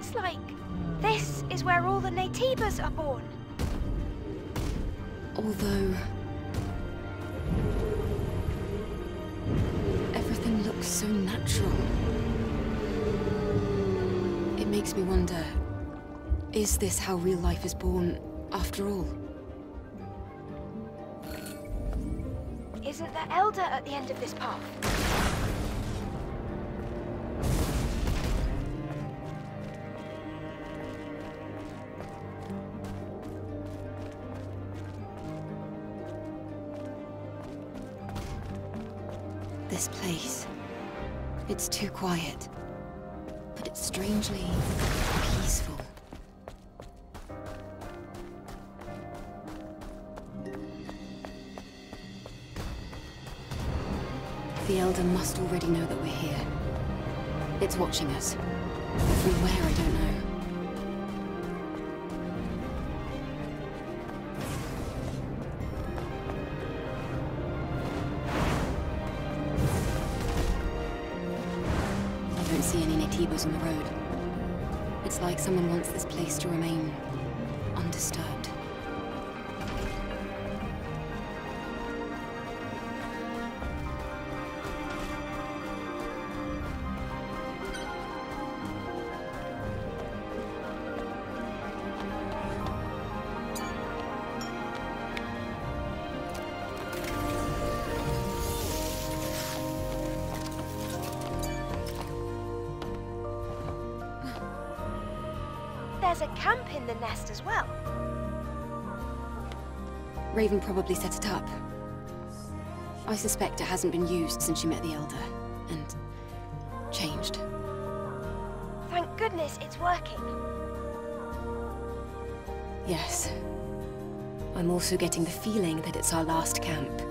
Looks like this is where all the Naytibas are born. Although... Everything looks so natural. It makes me wonder, is this how real life is born, after all? Isn't there Elder at the end of this path? It's too quiet. But it's strangely peaceful. The Elder must already know that we're here. It's watching us. From where, I don't know. The road. It's like someone wants this place to remain There's a camp in the nest as well. Raven probably set it up. I suspect it hasn't been used since you met the Elder, and changed. Thank goodness it's working. Yes. I'm also getting the feeling that it's our last camp.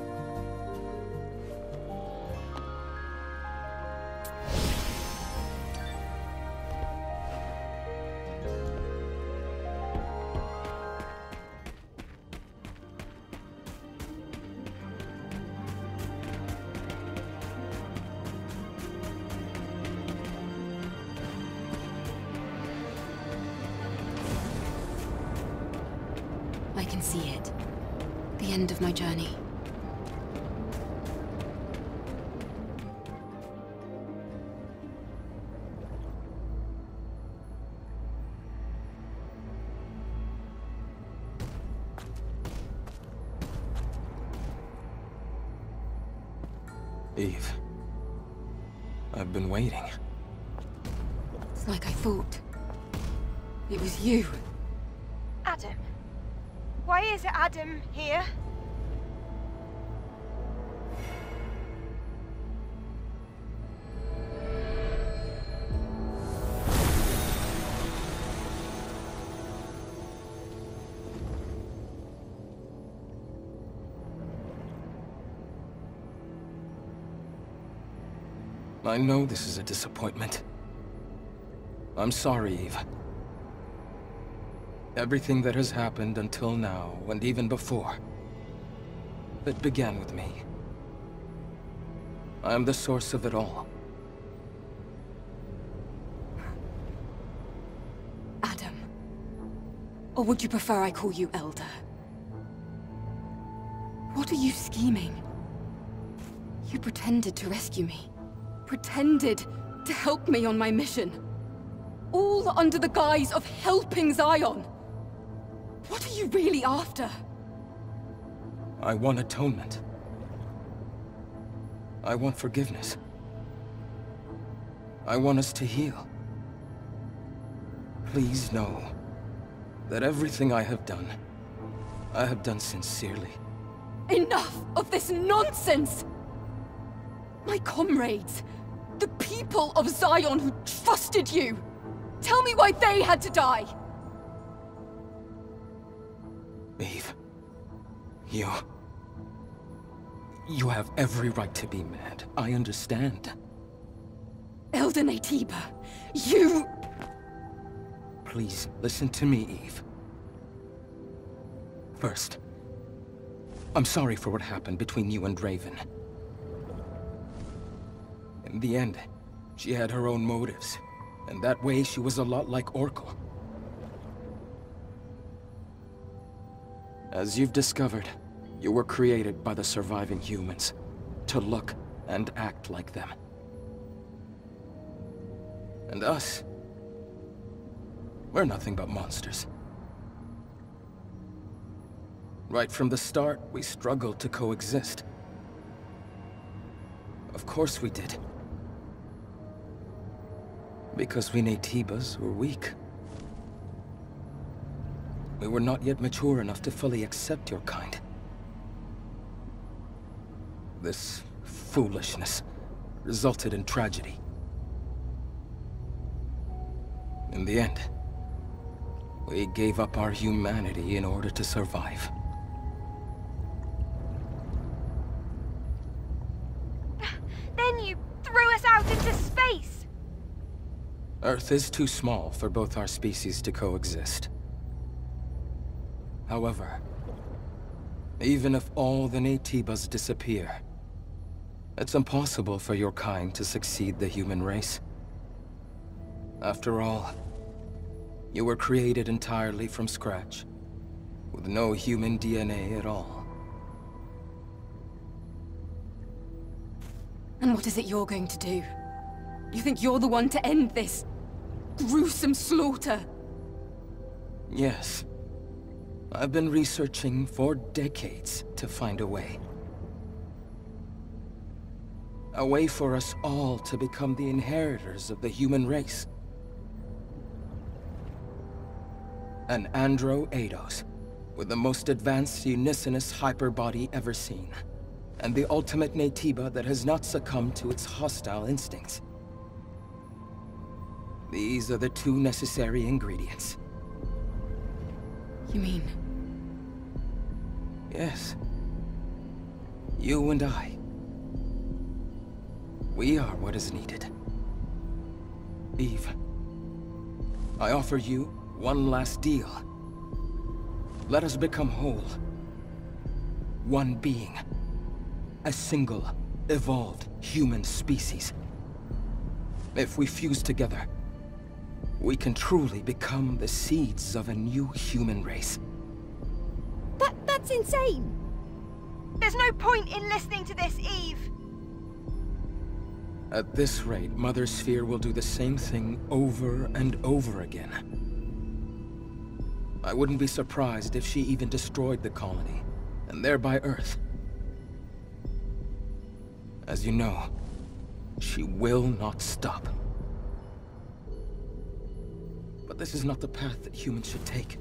Why is it Adam here? I know this is a disappointment. I'm sorry, Eve. Everything that has happened until now, and even before, it began with me. I am the source of it all. Adam. Or would you prefer I call you Elder? What are you scheming? You pretended to rescue me. Pretended to help me on my mission. All under the guise of helping Zion. What are you really after? I want atonement. I want forgiveness. I want us to heal. Please know that everything I have done, I have done sincerely. Enough of this nonsense! My comrades, the people of Zion who trusted you, tell me why they had to die! Eve, you... You have every right to be mad. I understand. Elder Naytiba, you... Please, listen to me, Eve. First, I'm sorry for what happened between you and Raven. In the end, she had her own motives, and that way, she was a lot like Orcal. As you've discovered, you were created by the surviving humans to look and act like them. And us, we're nothing but monsters. Right from the start, we struggled to coexist. Of course we did. Because we Naytibas were weak. We were not yet mature enough to fully accept your kind. This foolishness resulted in tragedy. In the end, we gave up our humanity in order to survive. Then you threw us out into space! Earth is too small for both our species to coexist. However, even if all the Naytibas disappear, it's impossible for your kind to succeed the human race. After all, you were created entirely from scratch, with no human DNA at all. And what is it you're going to do? You think you're the one to end this gruesome slaughter? Yes. I've been researching for decades to find a way. A way for us all to become the inheritors of the human race. An Andro Eidos, with the most advanced unicinous hyperbody ever seen. And the ultimate Naytiba that has not succumbed to its hostile instincts. These are the two necessary ingredients. You mean... Yes. You and I. We are what is needed. Eve, I offer you one last deal. Let us become whole. One being. A single, evolved human species. If we fuse together, we can truly become the seeds of a new human race. That that's insane. There's no point in listening to this, Eve! At this rate, Mother Sphere will do the same thing over and over again. I wouldn't be surprised if she even destroyed the colony, and thereby Earth. As you know, she will not stop. This is not the path that humans should take.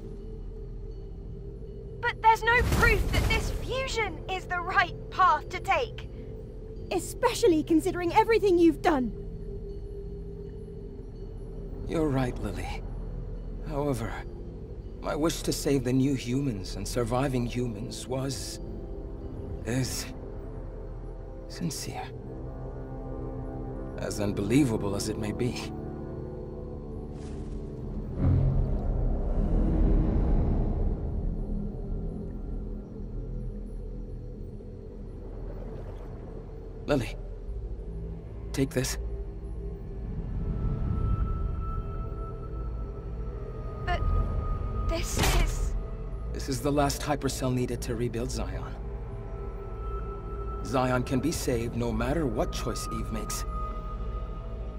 But there's no proof that this fusion is the right path to take. Especially considering everything you've done. You're right, Lily. However, my wish to save the new humans and surviving humans was... is... sincere. As unbelievable as it may be. Lily, take this. But this is... This is the last hypercell needed to rebuild Zion. Zion can be saved no matter what choice Eve makes.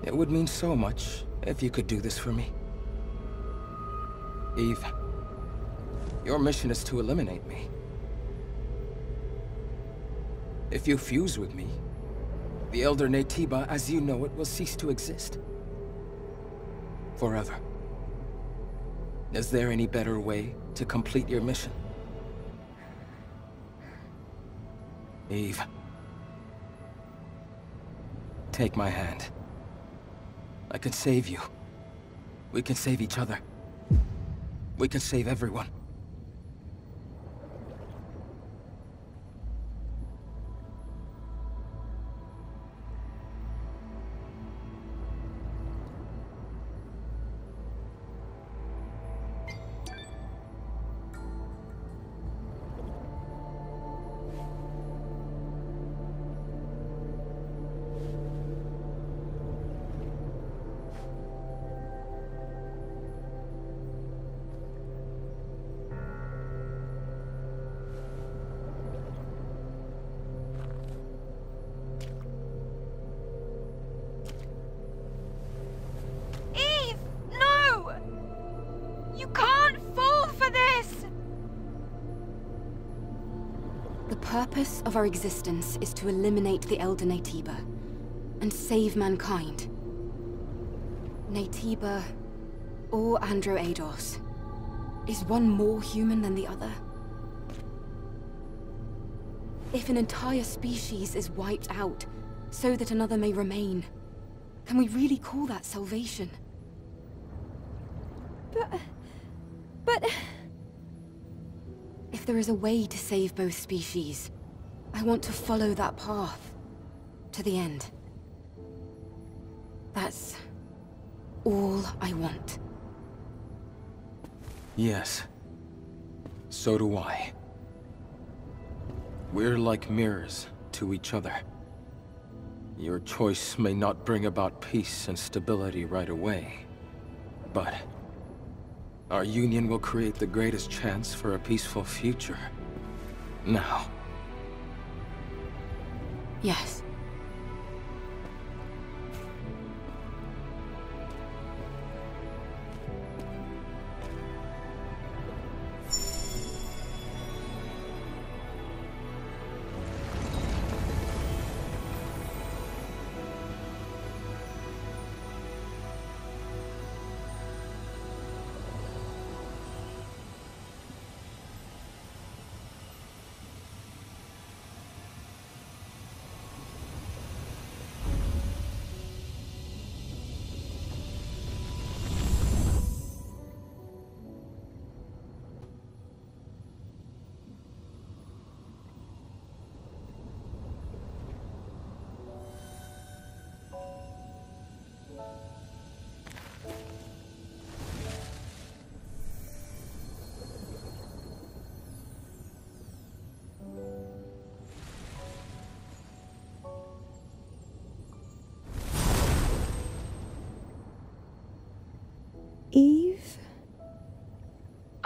It would mean so much if you could do this for me. Eve, your mission is to eliminate me. If you fuse with me, the Elder Naytiba as you know it will cease to exist. Forever. Is there any better way to complete your mission? Eve. Take my hand. I can save you. We can save each other. We can save everyone. Purpose of our existence is to eliminate the Elder Naytiba and save mankind. Naytiba or Andro Eidos. Is one more human than the other? If an entire species is wiped out so that another may remain, can we really call that salvation? But... But... If there is a way to save both species, I want to follow that path. To the end. That's... all I want. Yes. So do I. We're like mirrors to each other. Your choice may not bring about peace and stability right away, but our union will create the greatest chance for a peaceful future. Now. Yes.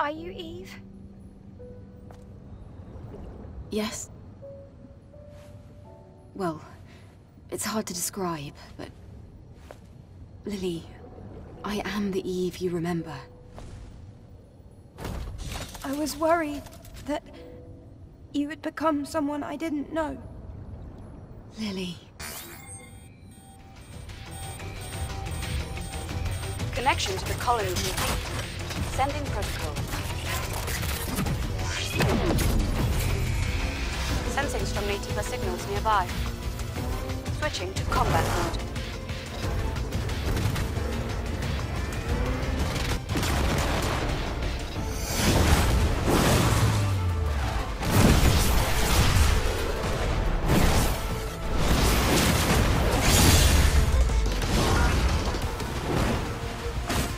Are you Eve? Yes? Well, it's hard to describe, but... Lily, I am the Eve you remember. I was worried that you had become someone I didn't know. Lily... Connection to the colony complete. Sending protocol. Sensing strong Naytiba signals nearby. Switching to combat mode.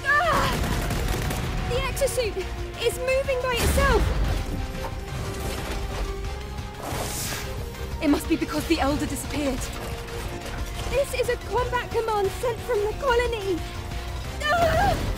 Ah! The exosuit is moving by itself! It must be because the Elder disappeared. This is a combat command sent from the colony! Ah!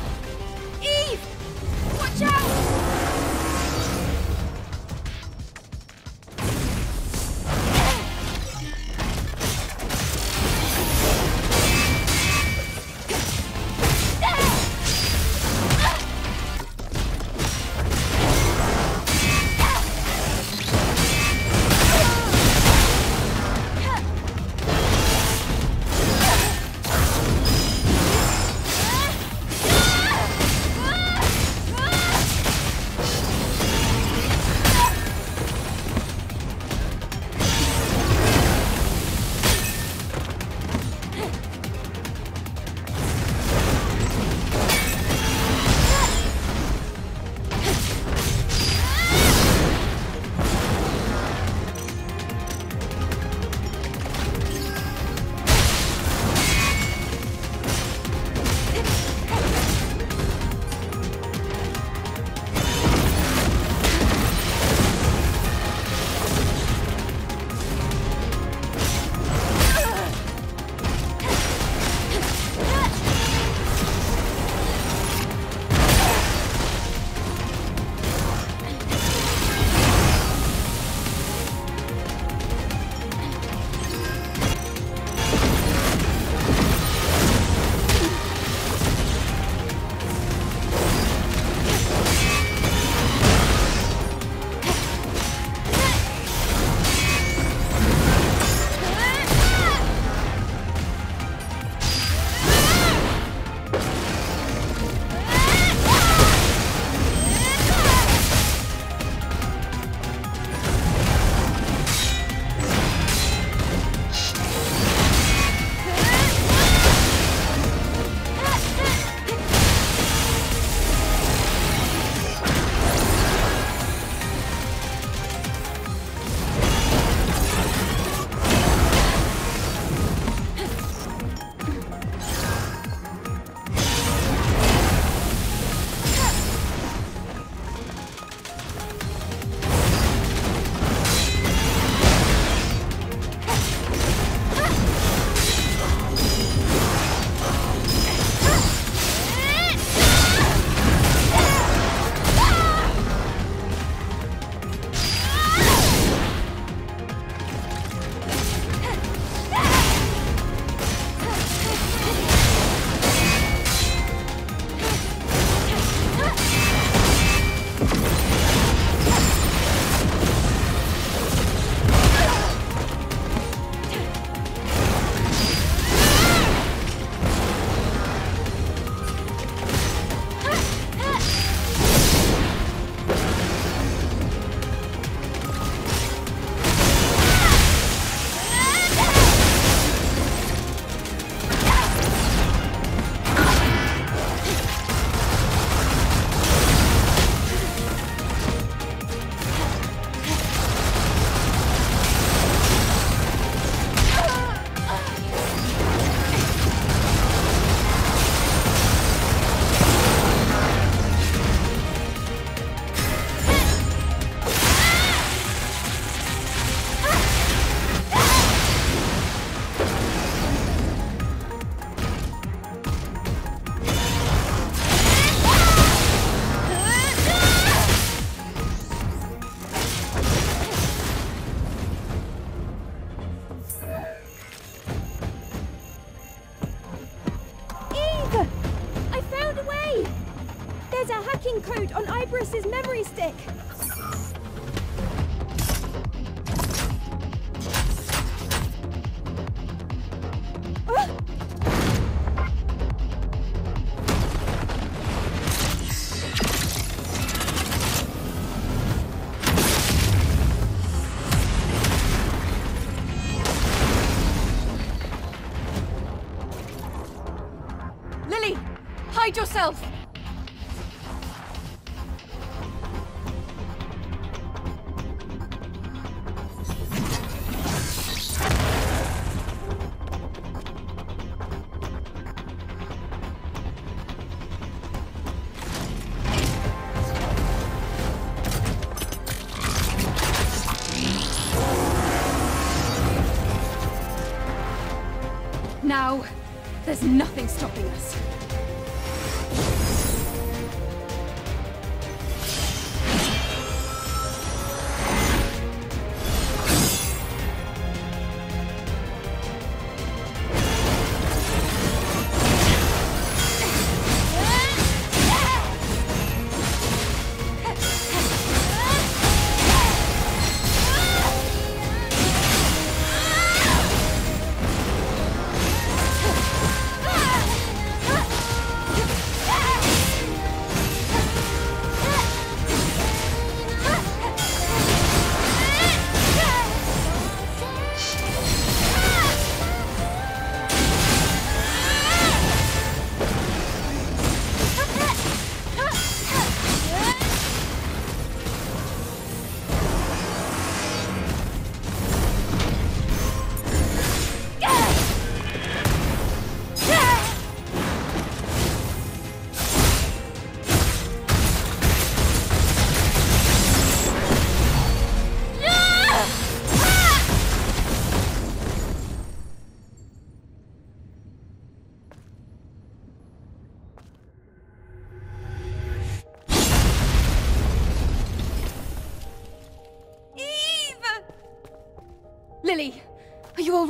Yourself!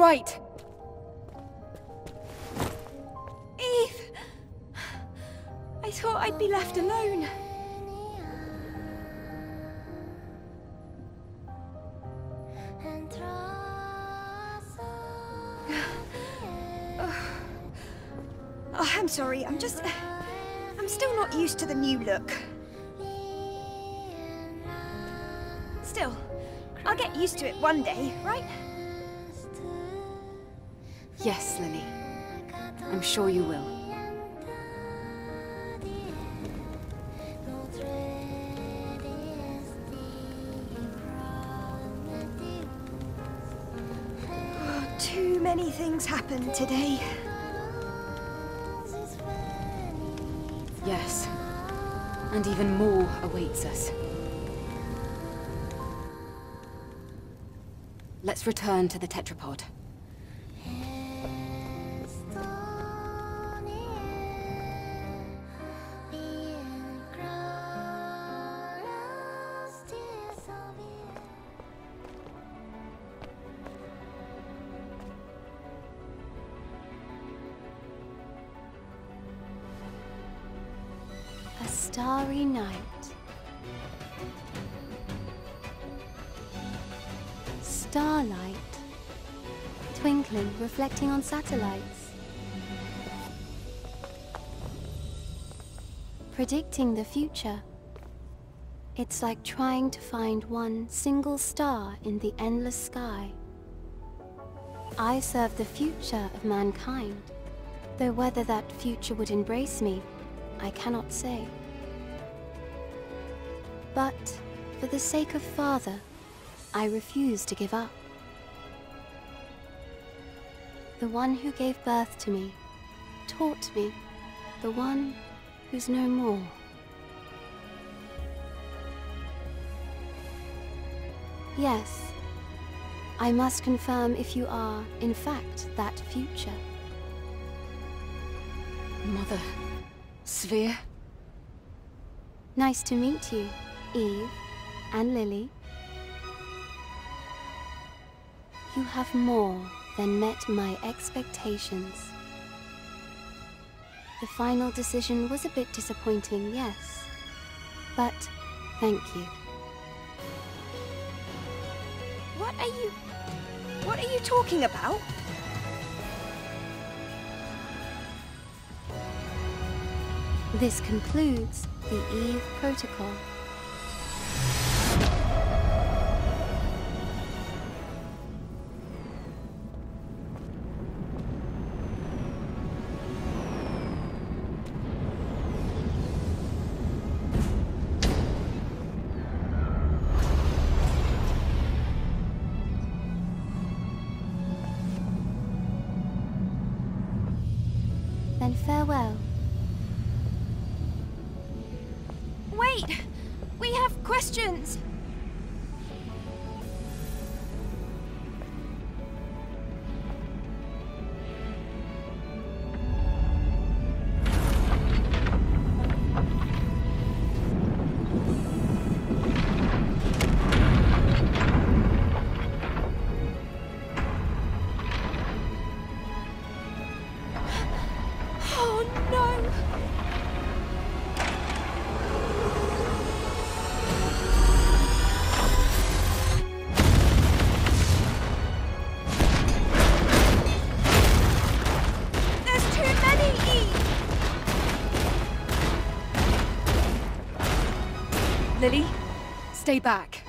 Right? Eve! I thought I'd be left alone. Oh, I'm sorry. I'm just. I'm still not used to the new look. Still, I'll get used to it one day, right? Yes, Lily. I'm sure you will. Oh, too many things happened today. Yes. And even more awaits us. Let's return to the tetrapod. Starry night. Starlight. Twinkling, reflecting on satellites. Predicting the future. It's like trying to find one single star in the endless sky. I serve the future of mankind, though whether that future would embrace me I cannot say. But for the sake of father, I refuse to give up. The one who gave birth to me, taught me, the one who's no more. Yes, I must confirm if you are, in fact, that future. Mother. Sphere? Nice to meet you, Eve and Lily. You have more than met my expectations. The final decision was a bit disappointing, yes. But thank you. What are you... What are you talking about? This concludes the Eve Protocol. Stay back.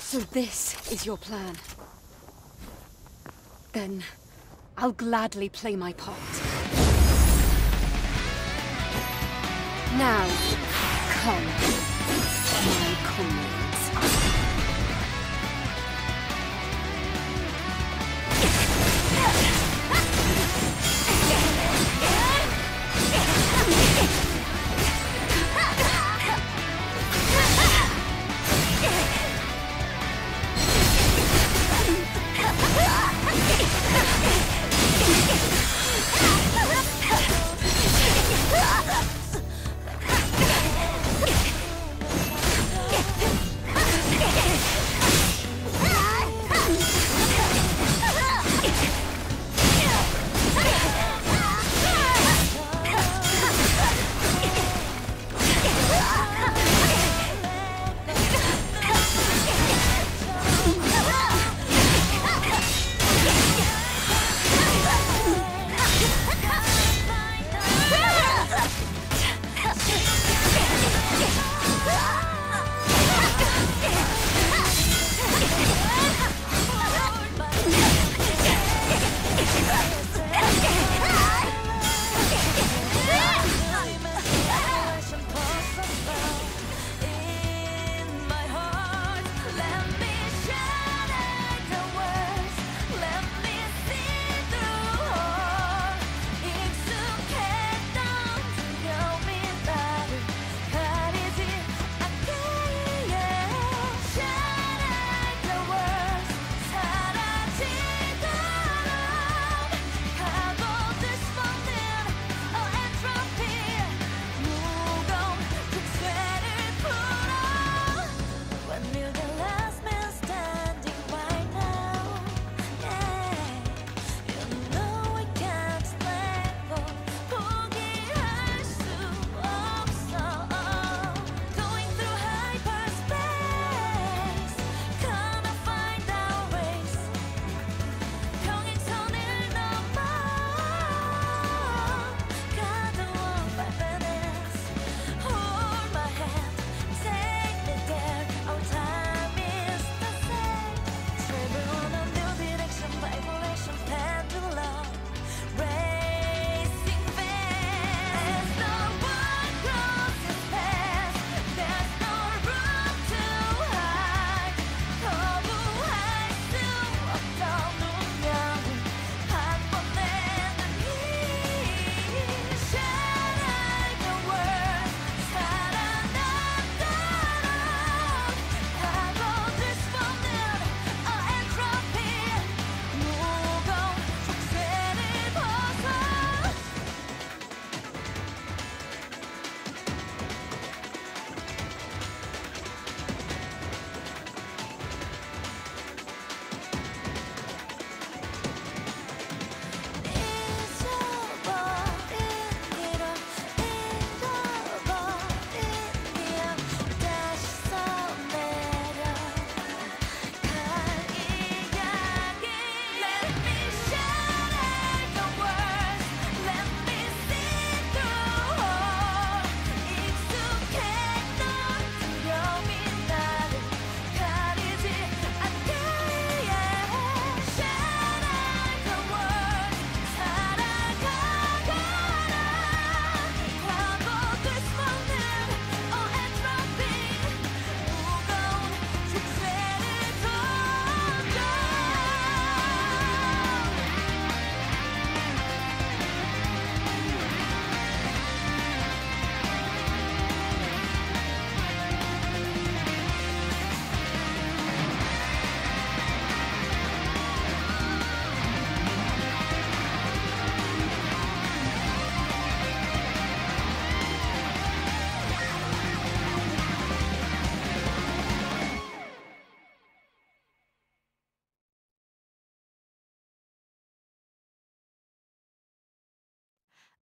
So this is your plan. Then I'll gladly play my part. Now, come,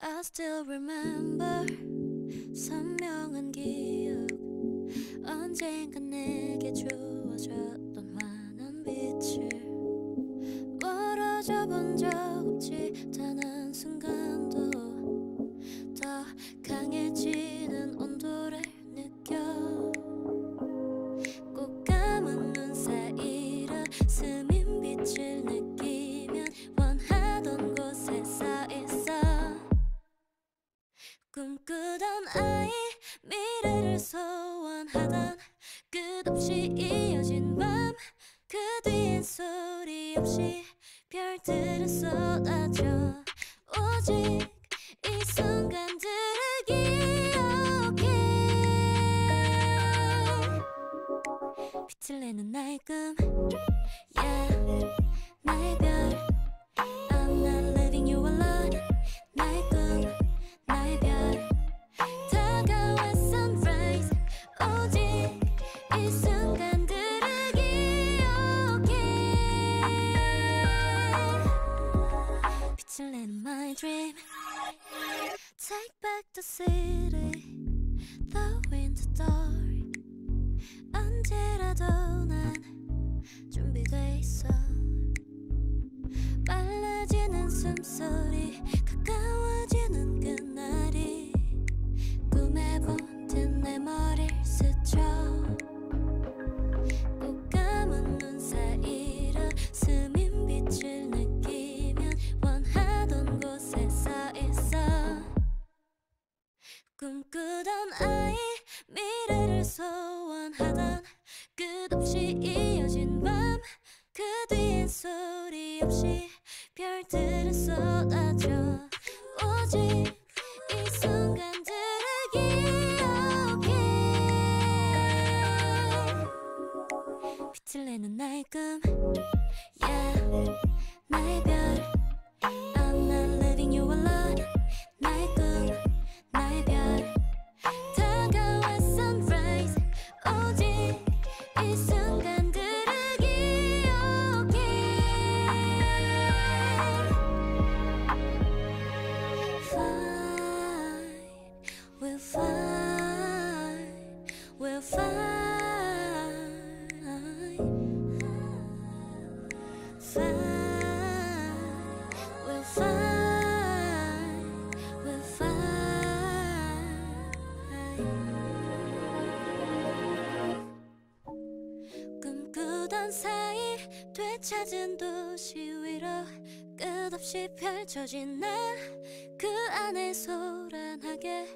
I still remember 선명한 기억. 언젠가 내게 주어졌던 환한 빛을 멀어져 본 적 없지. 단 한순간도 더 강해지 준비돼 있어. 빨라지는 숨소리 가까워지는 그날이 꿈에 본듯 내 머리를 스쳐. 찾은 도시 위로 끝없이 펼쳐진 나 그 안에 소란하게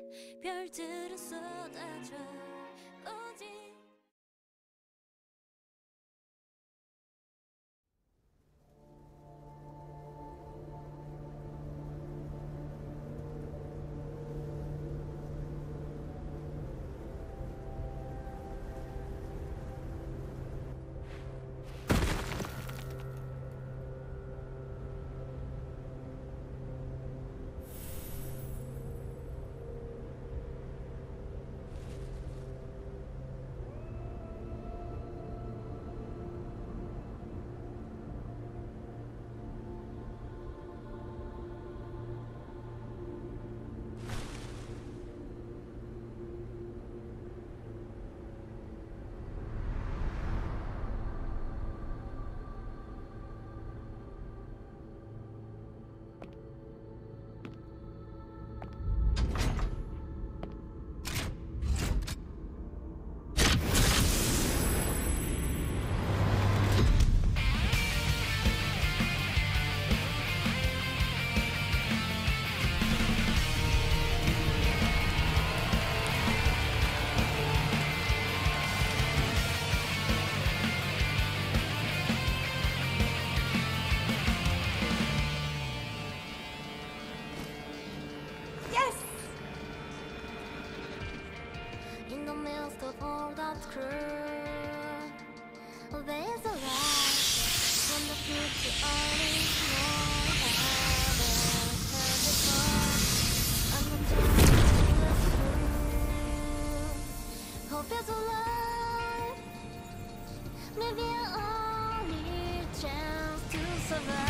to all that's cruel There's a light from the future only I hope is alive. Maybe our only chance to survive.